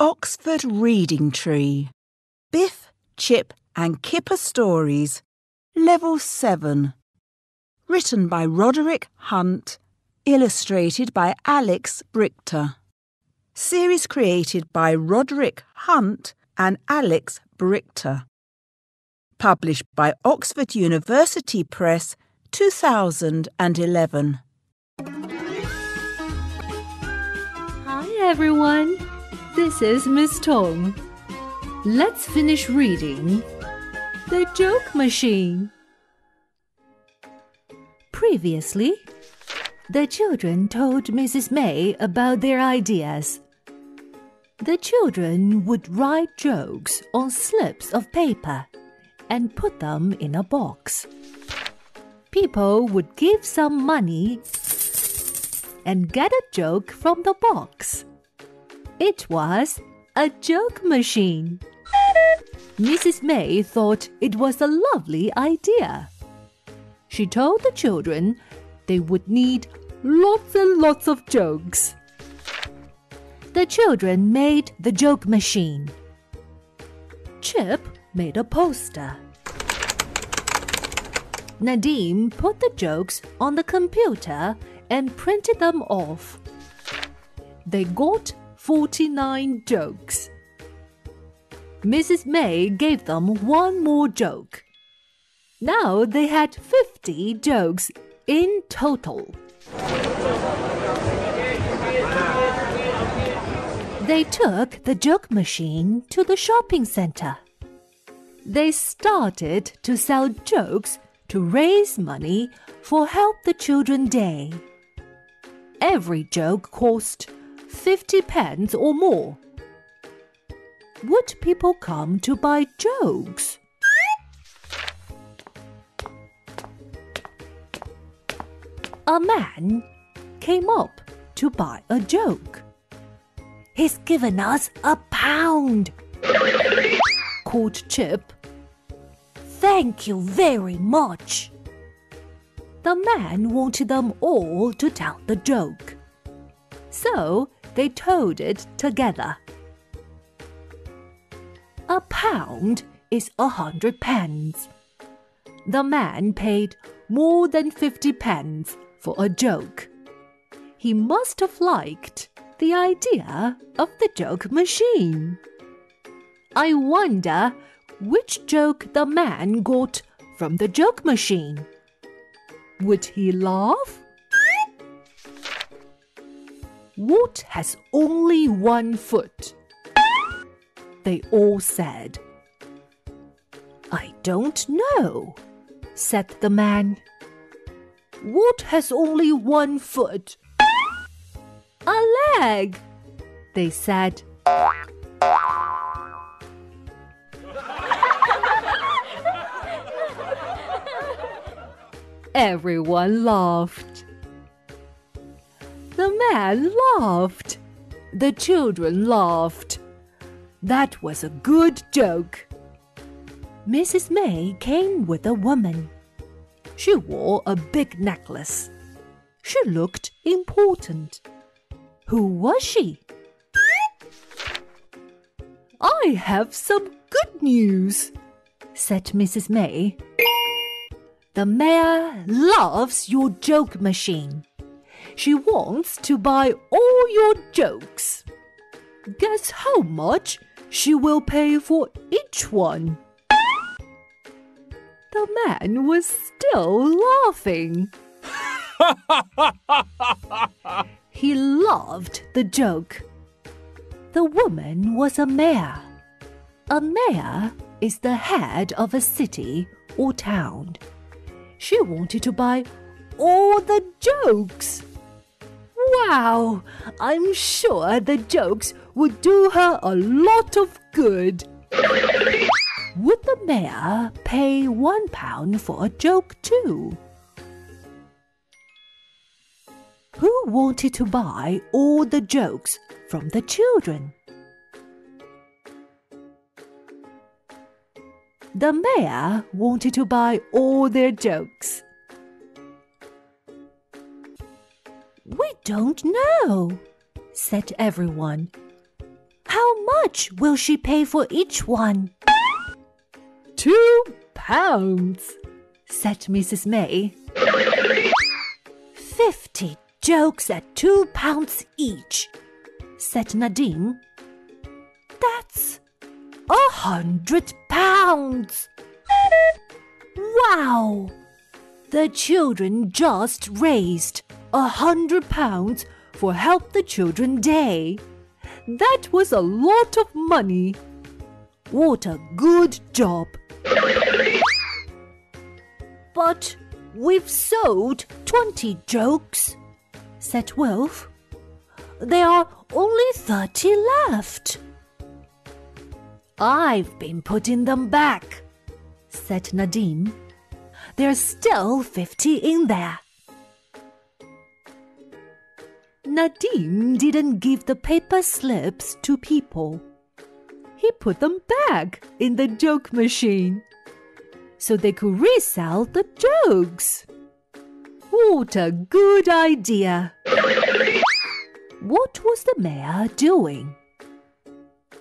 Oxford Reading Tree. Biff, Chip and Kipper Stories. Level 7. Written by Roderick Hunt. Illustrated by Alex Brychta. Series created by Roderick Hunt and Alex Brychta. Published by Oxford University Press 2011. Hi everyone, this is Miss Tong. Let's finish reading The Joke Machine. Previously, the children told Mrs. May about their ideas. The children would write jokes on slips of paper and put them in a box. People would give some money and get a joke from the box. It was a joke machine. Mrs. May thought it was a lovely idea. She told the children they would need lots and lots of jokes. The children made the joke machine. Chip made a poster. Nadim put the jokes on the computer and printed them off. They got 49 jokes. Mrs. May gave them one more joke. Now they had 50 jokes in total. They took the joke machine to the shopping center. They started to sell jokes to raise money for Help the Children Day. Every joke cost 50 pence or more. Would people come to buy jokes? A man came up to buy a joke. He's given us a pound, called Chip. Thank you very much. The man wanted them all to tell the joke. So they told it together. A pound is a hundred pence. The man paid more than fifty pence for a joke. He must have liked the idea of the joke machine. I wonder which joke the man got from the joke machine. Would he laugh? What has only one foot? They all said. I don't know, said the man. What has only one foot? A leg, they said. Everyone laughed. Man laughed. The children laughed. That was a good joke. Mrs. May came with a woman. She wore a big necklace. She looked important. Who was she? I have some good news, said Mrs. May. The mayor loves your joke machine. She wants to buy all your jokes. Guess how much she will pay for each one? The man was still laughing. he loved the joke. The woman was a mayor. A mayor is the head of a city or town. She wanted to buy all the jokes. Wow! I'm sure the jokes would do her a lot of good. Would the mayor pay one pound for a joke too? Who wanted to buy all the jokes from the children? The mayor wanted to buy all their jokes. We don't know, said everyone. How much will she pay for each one? Two pounds, said Mrs. May. Fifty jokes at two pounds each, said Nadim. That's a hundred pounds. Wow! The children just raised a hundred pounds for Help the Children Day. That was a lot of money. What a good job! But we've sold twenty jokes, said Wilf. There are only thirty left. I've been putting them back, said Nadim. There's still fifty in there. Nadim didn't give the paper slips to people. He put them back in the joke machine so they could resell the jokes. What a good idea! What was the mayor doing?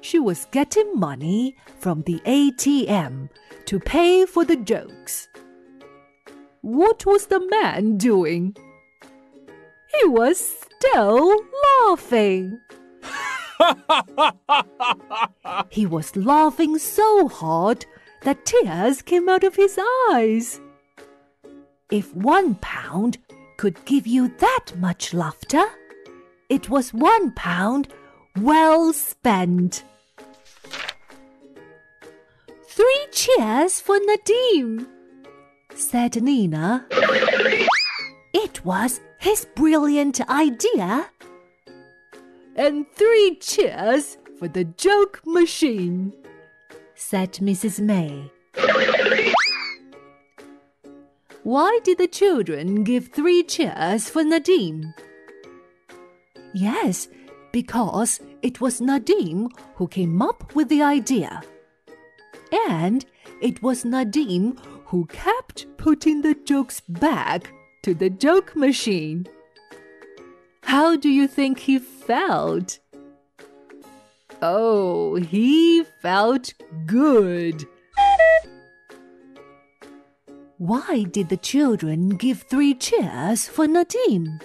She was getting money from the ATM to pay for the jokes. What was the man doing? He was still laughing. he was laughing so hard that tears came out of his eyes. If one pound could give you that much laughter, it was one pound well spent. Three cheers for Nadim, said Nina. It was his brilliant idea. And three cheers for the joke machine, said Mrs. May. Why did the children give three cheers for Nadim? Yes, because it was Nadim who came up with the idea. And it was Nadim who kept putting the jokes back to the joke machine. How do you think he felt? Oh, he felt good. Why did the children give three cheers for Nadim?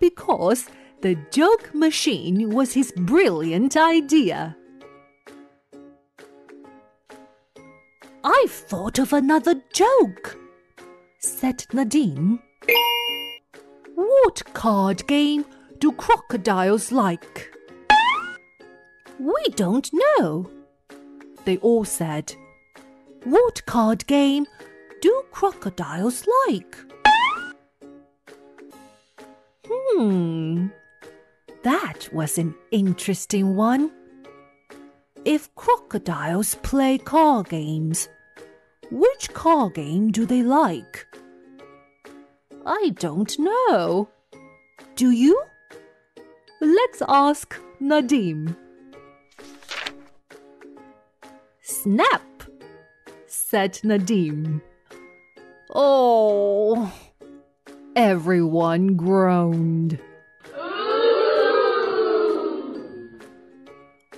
Because the joke machine was his brilliant idea. I've thought of another joke, said Nadim. What card game do crocodiles like? We don't know, they all said. What card game do crocodiles like? Hmm, that was an interesting one. If crocodiles play card games, which card game do they like? I don't know. Do you? Let's ask Nadim. Snap, said Nadim. Oh, everyone groaned.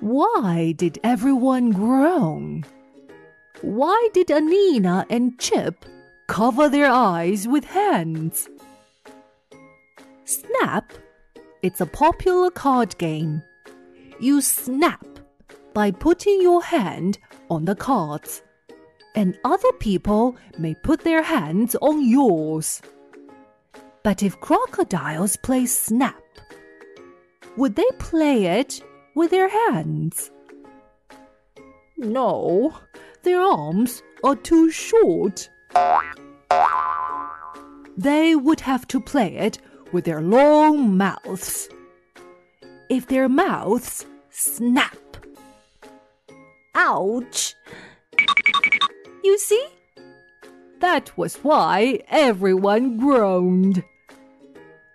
Why did everyone groan? Why did Anina and Chip cover their eyes with hands? Snap, it's a popular card game. You snap by putting your hand on the cards, and other people may put their hands on yours. But if crocodiles play snap, would they play it with their hands? No, their arms are too short. They would have to play it with their long mouths. If their mouths snap. Ouch! You see? That was why everyone groaned.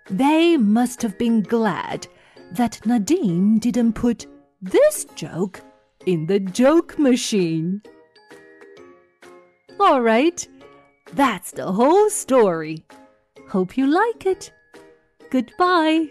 They must have been glad that Nadim didn't put this joke in the joke machine. All right, that's the whole story. Hope you like it. Goodbye.